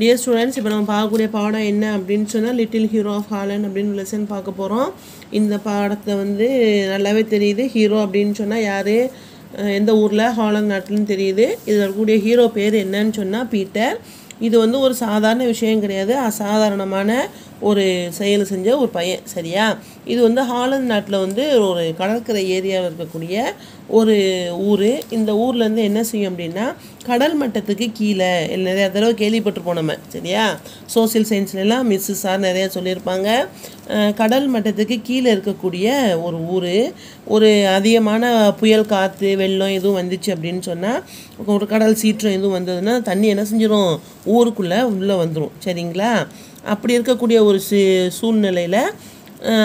Dear students இப்போ நம்ம பார்க்கக்கூடிய பாடம் என்ன அப்படின்னு சொன்னால் லிட்டில் ஹீரோ ஆஃப் ஹாலன் அப்படின்னு லெசன் பார்க்க போகிறோம் இந்த பாடத்தை வந்து நல்லாவே தெரியுது. ஹீரோ அப்படின்னு சொன்னால் யார்? எந்த ஊரில்? ஹாலண்ட் நாட்டில்னு தெரியுது. இதில் இருக்கக்கூடிய ஹீரோ பேர் என்னன்னு சொன்னால் பீட்டர் இது வந்து ஒரு சாதாரண விஷயம் கிடையாது. அசாதாரணமான ஒரு செயல் செஞ்ச ஒரு பையன் சரியா? இது வந்து ஹாலந்து நாட்டில் வந்து ஒரு கடற்கரை ஏரியாவில் இருக்கக்கூடிய ஒரு ஊர். இந்த ஊர்லேருந்து என்ன செய்யும் அப்படின்னா கடல் மட்டத்துக்கு கீழே நிறையா தடவை கேள்விப்பட்டிருப்போம் நம்ம சரியா? சோசியல் சயின்ஸ்லாம் மிஸ்ஸு சார் நிறையா சொல்லியிருப்பாங்க. கடல் மட்டத்துக்கு கீழே இருக்கக்கூடிய ஒரு ஊர். ஒரு அதிகமான புயல் காற்று வெள்ளம் எதுவும் வந்துச்சு அப்படின்னு சொன்னால் ஒரு கடல் சீற்றம் எதுவும் வந்ததுன்னா தண்ணி என்ன செஞ்சிடும் ஊருக்குள்ளே உள்ளே வந்துடும் சரிங்களா? அப்படி இருக்கக்கூடிய ஒரு சூழ்நிலையில்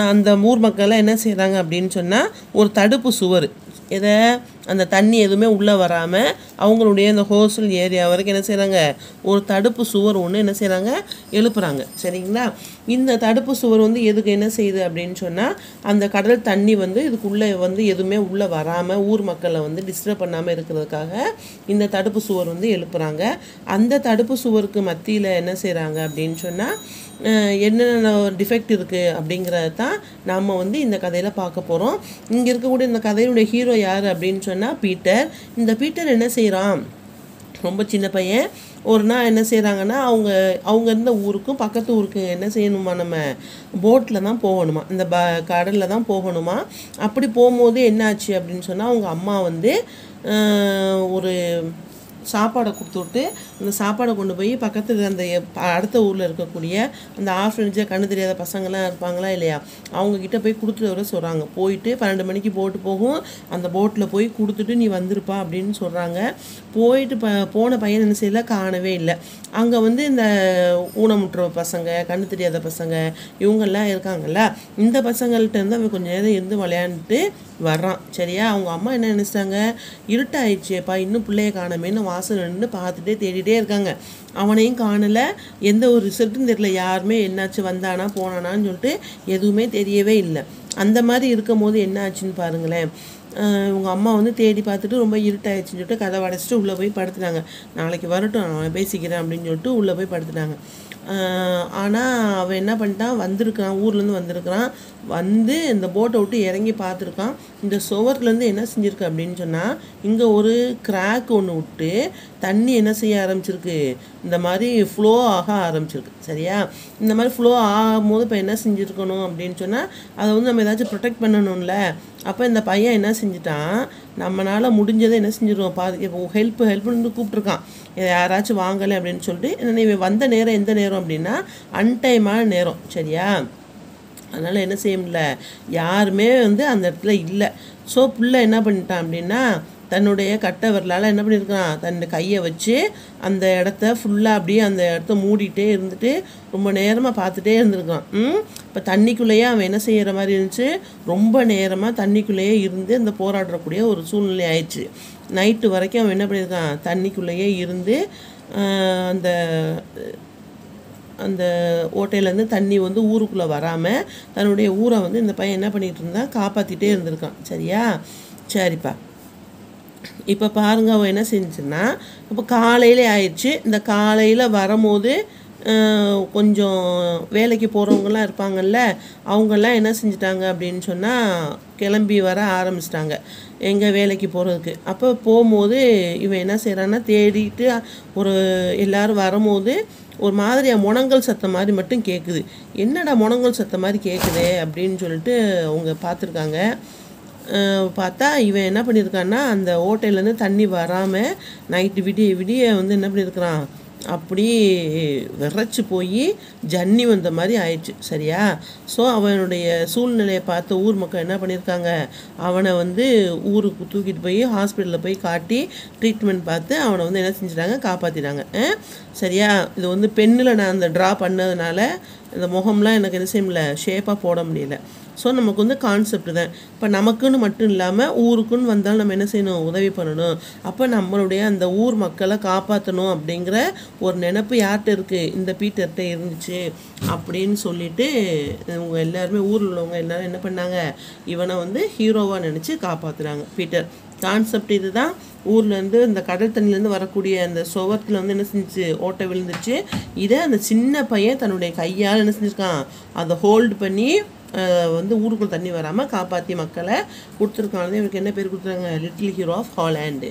அந்த ஊர் மக்கள்லாம் என்ன செய்கிறாங்க அப்படின்னு சொன்னால் ஒரு தடுப்பு சுவர். எதை? அந்த தண்ணி எதுவுமே உள்ளே வராமல் அவங்களுடைய அந்த ஹோஸ்டல் ஏரியா வரைக்கும் என்ன செய்கிறாங்க ஒரு தடுப்பு சுவர் ஒன்று என்ன செய்கிறாங்க எழுப்புறாங்க. சரிங்களா? இந்த தடுப்பு சுவர் வந்து எதுக்கு என்ன செய்யுது அப்படின்னு சொன்னால் அந்த கடல் தண்ணி வந்து இதுக்குள்ளே வந்து எதுவுமே உள்ளே வராமல் ஊர் மக்களை வந்து டிஸ்டர்ப் பண்ணாமல் இருக்கிறதுக்காக இந்த தடுப்பு சுவர் வந்து எழுப்புறாங்க. அந்த தடுப்பு சுவருக்கு மத்தியில் என்ன செய்கிறாங்க அப்படின்னு சொன்னால் என்னென்ன டிஃபெக்ட் இருக்குது அப்படிங்கிறத தான் நம்ம வந்து இந்த கதையில் பார்க்க போகிறோம் இங்கே இருக்கக்கூடிய இந்த கதையுடைய ஹீரோ யார் அப்படின்னு சொன்னால் பீட்டர். இந்த பீட்டர் என்ன செய்கிறான் ரொம்ப சின்ன பையன். ஒரு நாள் என்ன செய்கிறாங்கன்னா அவங்க அவங்க இருந்த ஊருக்கும் பக்கத்து ஊருக்கு என்ன செய்யணுமா நம்ம? போட்டில் தான் போகணுமா? இந்த ப கடலில் தான் போகணுமா? அப்படி போகும்போது என்னாச்சு அப்படின்னு சொன்னால் அவங்க அம்மா வந்து ஒரு சாப்பாடை கொடுத்துட்டு அந்த சாப்பாடை கொண்டு போய் பக்கத்தில் அந்த அடுத்த ஊரில் இருக்கக்கூடிய அந்த ஆர்ஃபனேஜை கண்ணு தெரியாத பசங்களாம் இருப்பாங்களா இல்லையா? அவங்கக்கிட்ட போய் கொடுத்துட்டு வர சொல்கிறாங்க போயிட்டு பன்னெண்டு மணிக்கு போட்டு போகும். அந்த போட்டில் போய் கொடுத்துட்டு நீ வந்திருப்பா அப்படின்னு சொல்கிறாங்க போயிட்டு ப போன பையன் என்ன செய்யல? காணவே இல்லை. அங்கே வந்து இந்த ஊனமுற்ற பசங்க கண்ணு தெரியாத பசங்க இவங்கெல்லாம் இருக்காங்கல்ல இந்த பசங்கள்கிட்ட இருந்து அவன் கொஞ்சம் நேரம் இருந்து விளையாண்டுட்டு வர்றான். சரியா? அவங்க அம்மா என்ன நினச்சிட்டாங்க? இருட்டாயிடுச்சேப்பா இன்னும் பிள்ளைய காணமேன்னு வாசல் நின்று பார்த்துட்டே தேடிட்டே இருக்காங்க. அவனையும் காணலை. எந்த ஒரு ரிசல்ட்டும் தெரியல. யாருமே என்னாச்சு வந்தானா போனானான்னு சொல்லிட்டு எதுவுமே தெரியவே இல்லை. அந்த மாதிரி இருக்கும் போது என்ன ஆச்சுன்னு பாருங்களேன். உங்கள் இவங்க அம்மா வந்து தேடி பார்த்துட்டு ரொம்ப இருட்டாயிடுச்சுன்னு சொல்லிட்டு கதை அடைச்சிட்டு உள்ளே போய் படுத்துட்டாங்க. நாளைக்கு வரட்டும் நான் பேசிக்கிறேன் அப்படின்னு சொல்லிட்டு உள்ளே போய் படுத்துட்டாங்க. ஆனால் அவன் என்ன பண்ணிட்டான்? வந்திருக்கான் ஊர்லேருந்து வந்திருக்கிறான். வந்து இந்த போட்டை விட்டு இறங்கி பார்த்துருக்கான். இந்த சுவர்லேருந்து என்ன செஞ்சுருக்கு அப்படின்னு சொன்னால் இங்கே ஒரு கிராக் ஒன்று விட்டு தண்ணி என்ன செய்ய ஆரம்பிச்சிருக்கு? இந்த மாதிரி ஃப்ளோ ஆக ஆரம்பிச்சிருக்கு. சரியா? இந்த மாதிரி ஃப்ளோ ஆகும்போது இப்போ என்ன செஞ்சுருக்கணும் அப்படின்னு சொன்னால் அதை வந்து நம்ம ஏதாச்சும் ப்ரொடெக்ட் பண்ணணும்ல. அப்போ இந்த பையன் என்ன செஞ்சுட்டான்? நம்மளால் முடிஞ்சதை என்ன செஞ்சிருவோம் பாது இப்போ ஹெல்ப் ஹெல்ப்னு கூப்பிட்ருக்கான் இதை யாராச்சும் வாங்கலை அப்படின்னு சொல்லிட்டு என்னென்ன இவன் வந்த நேரம் எந்த நேரம் அப்படின்னா அன்டைமான நேரம். சரியா? அதனால் என்ன செய்ய முடியல? யாருமே வந்து அந்த இடத்துல இல்லை. ஸோ புள்ள என்ன பண்ணிட்டான் அப்படின்னா தன்னுடைய கட்டை விரலால் என்ன பண்ணியிருக்கான் தன் கையை வச்சு அந்த இடத்த ஃபுல்லாக அப்படியே அந்த இடத்த மூடிட்டே இருந்துட்டு ரொம்ப நேரமாக பார்த்துட்டே இருந்திருக்கான். இப்போ தண்ணிக்குள்ளேயே அவன் என்ன செய்கிற மாதிரி இருந்துச்சு? ரொம்ப நேரமாக தண்ணிக்குள்ளேயே இருந்து அந்த போராடக்கூடிய ஒரு சூழ்நிலை ஆயிடுச்சு. நைட்டு வரைக்கும் அவன் என்ன பண்ணியிருக்கான்? தண்ணிக்குள்ளேயே இருந்து அந்த அந்த ஓட்டையிலேருந்து தண்ணி வந்து ஊருக்குள்ளே வராமல் தன்னுடைய ஊரை வந்து இந்த பையன் என்ன பண்ணிகிட்டு இருந்தான்? காப்பாற்றிட்டே இருந்திருக்கான். சரியா? சரிப்பா. இப்போ பாருங்க அவன் என்ன செஞ்சுன்னா இப்போ காலையிலே ஆயிடுச்சு. இந்த காலையில் வரும்போது கொஞ்சம் வேலைக்கு போகிறவங்கலாம் இருப்பாங்கல்ல அவங்கெல்லாம் என்ன செஞ்சிட்டாங்க அப்படின்னு சொன்னால் கிளம்பி வர ஆரம்பிச்சிட்டாங்க எங்கே வேலைக்கு போகிறதுக்கு அப்போ போகும்போது இவன் என்ன செய்கிறான்னா தேடிட்டு ஒரு எல்லோரும் வரும்போது ஒரு மாதிரியாக முனங்கல் சத்தம் மாதிரி மட்டும் கேட்குது என்னடா முனங்கல் சத்தம் மாதிரி கேட்குதே அப்படின்னு சொல்லிட்டு அவங்க பார்த்துருக்காங்க. பார்த்தா இவன் என்ன பண்ணியிருக்கான்னா அந்த ஓட்டையிலேருந்து தண்ணி வராமல் நைட்டு விடிய விடிய வந்து என்ன பண்ணியிருக்கிறான்? அப்படி விரைச்சி போய் ஜன்னி வந்த மாதிரி ஆயிடுச்சு. சரியா? ஸோ அவனுடைய சூழ்நிலையை பார்த்து ஊர் மக்கள் என்ன பண்ணியிருக்காங்க? அவனை வந்து ஊருக்கு தூக்கிட்டு போய் ஹாஸ்பிட்டலில் போய் காட்டி ட்ரீட்மெண்ட் பார்த்து அவனை வந்து என்ன செஞ்சிட்டாங்க? காப்பாற்றிட்டாங்க சரியா? இது வந்து பெண்ணில் நான் அந்த ட்ரா பண்ணதுனால இந்த முகம்லாம் எனக்கு என்ன செய்ய முடியல? ஷேப்பாக போட முடியல. ஸோ நமக்கு வந்து கான்செப்ட் தான். இப்போ நமக்குன்னு மட்டும் இல்லாமல் ஊருக்குன்னு வந்தாலும் நம்ம என்ன செய்யணும்? உதவி பண்ணணும். அப்போ நம்மளுடைய அந்த ஊர் மக்களை காப்பாற்றணும் அப்படிங்கிற ஒரு நினப்பு யார்கிட்ட இருக்குது இந்த பீட்டர்கிட்ட இருந்துச்சு அப்படின்னு சொல்லிட்டு இவங்க எல்லாருமே ஊரில் உள்ளவங்க எல்லாரும் என்ன பண்ணாங்க? இவனை வந்து ஹீரோவாக நினச்சி காப்பாற்றுறாங்க பீட்டர் கான்செப்ட் இதுதான். ஊர்லேருந்து இந்த கடல் தண்ணிலேருந்து வரக்கூடிய அந்த சுவத்தில் வந்து என்ன செஞ்சுச்சு? ஓட்டை விழுந்துச்சு. இதை அந்த சின்ன பையன் தன்னுடைய கையால் என்ன செஞ்சுருக்கான்? அதை ஹோல்டு பண்ணி வந்து ஊருக்குள்ளே தண்ணி வராமல் காப்பாற்றி மக்களை கொடுத்துருக்காங்க இவருக்கு என்ன பேர் கொடுத்துருக்காங்க லிட்டில் ஹீரோ ஆஃப் ஹாலாண்டு